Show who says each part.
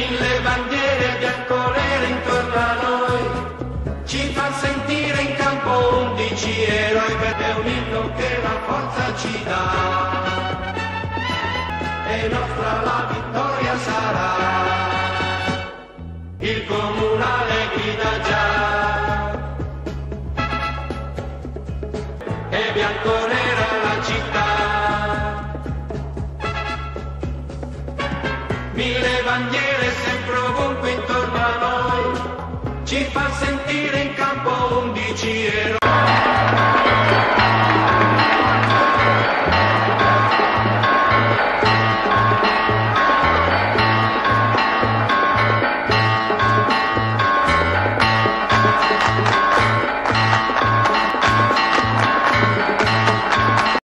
Speaker 1: mille bandiere bianco-nere intorno a noi, ci fa sentire in campo undici eroi, perché è un inno che la forza ci dà. E nostra la vittoria sarà, il comunale grida già. E bianco-nera mille bandiere sempre ovunque intorno a noi, ci fa sentire in campo undici eroi.